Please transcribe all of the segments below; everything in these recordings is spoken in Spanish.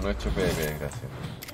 no es HPV, gracias.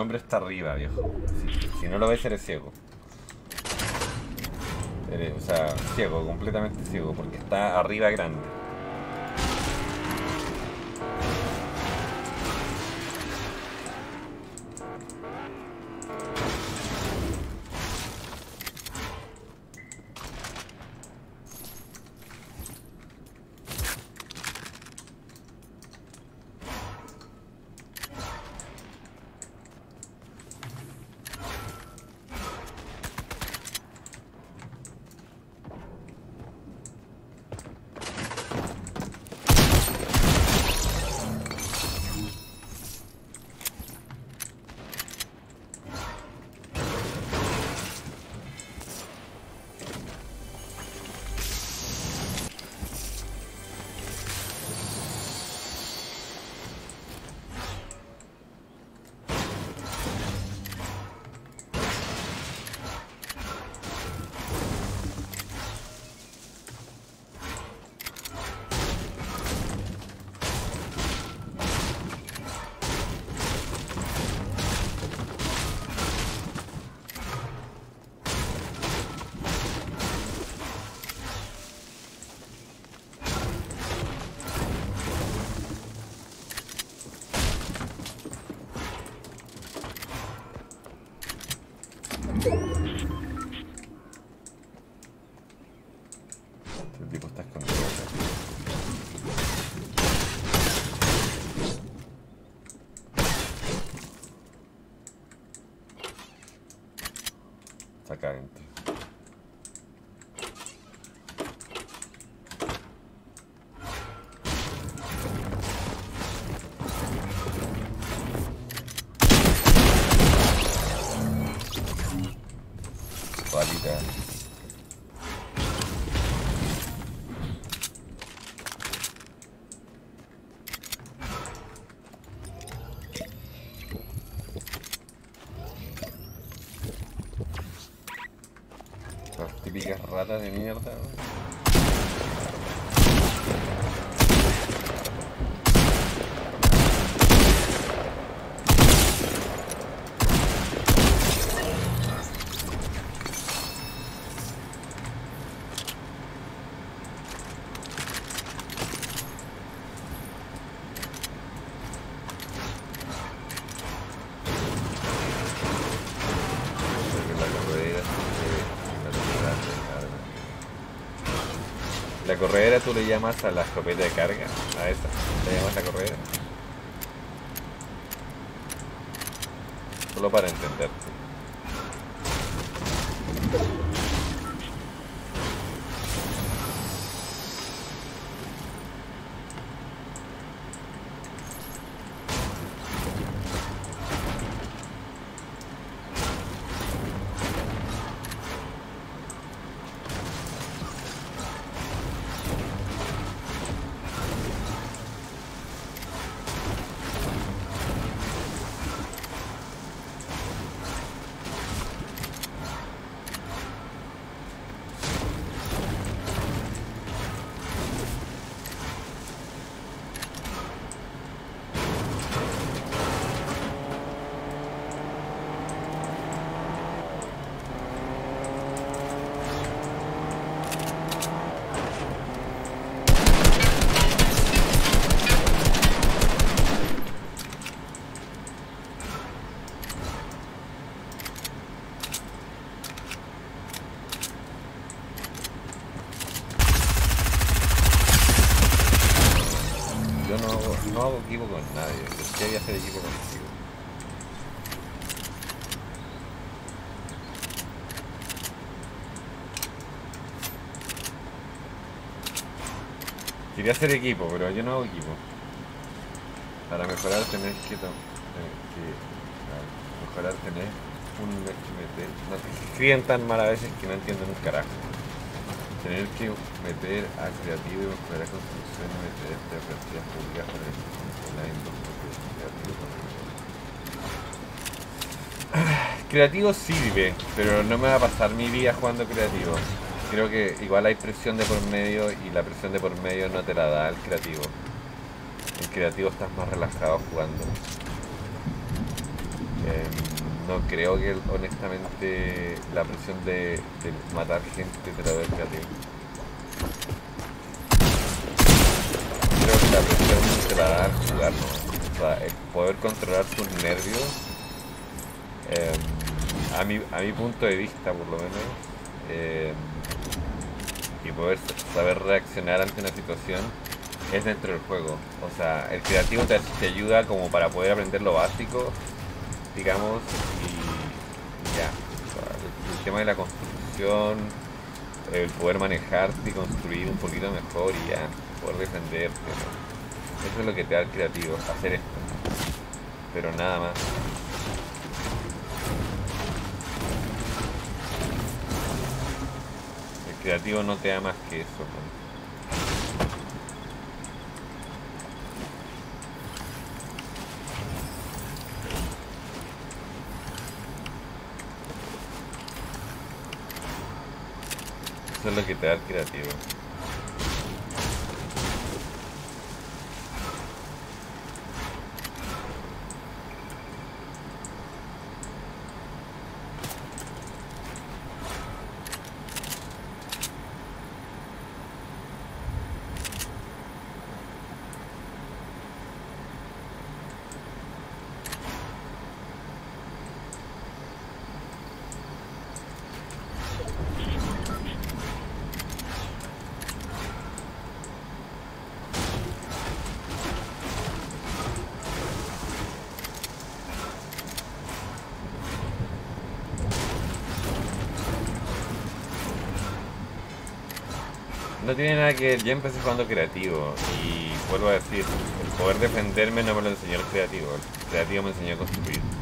Nombre está arriba, viejo. Si, no lo ves, eres ciego. O sea, ciego, completamente ciego, porque está arriba grande. De mierda. La corredera tú le llamas a la escopeta de carga, a esa, le llamas la corredera. Solo para entenderte. No hago, equipo con nadie, ¿por qué voy a hacer equipo contigo? Quería hacer equipo, pero yo no hago equipo. Para mejorar tenés que, eh, que mejorar tenés un no te escriben tan mal a veces que no entienden un carajo. Tener que meter a creativo y mejorar construcción y meter a prácticas públicas para el online porque creativo sirve, pero no me va a pasar mi vida jugando creativo. Creo que igual hay presión de por medio y la presión de por medio no te la da el creativo. El creativo estás más relajado jugando. Em, no creo que honestamente la presión de, matar gente te la dé el creativo. Creo que la presión te la da al jugar, ¿no? O sea, el poder controlar tus nervios, em, a, mi, a mi punto de vista por lo menos, em, y poder saber reaccionar ante una situación es dentro del juego. O sea, el creativo te ayuda como para poder aprender lo básico, digamos, y, ya. El, tema de la construcción, el poder manejarte y construir un poquito mejor y ya, poder defenderte. ¿no? Eso es lo que te da el creativo, hacer esto. Pero nada más. El creativo no te da más que eso. Es lo que te. No tiene nada que ver, yo empecé jugando creativo y vuelvo a decir, el poder defenderme no me lo enseñó el creativo, el creativo me enseñó a construir.